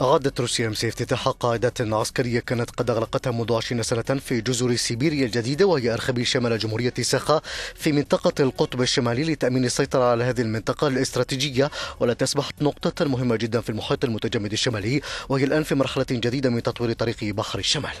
أعادت روسيا أمس افتتاح قاعدة عسكرية كانت قد أغلقتها منذ 20 سنة في جزر سيبيريا الجديدة وهي أرخبيل شمال جمهورية ساخا في منطقة القطب الشمالي لتأمين السيطرة على هذه المنطقة الاستراتيجية. والتي أصبحت نقطة مهمة جدا في المحيط المتجمد الشمالي وهي الآن في مرحلة جديدة من تطوير طريق بحر الشمال.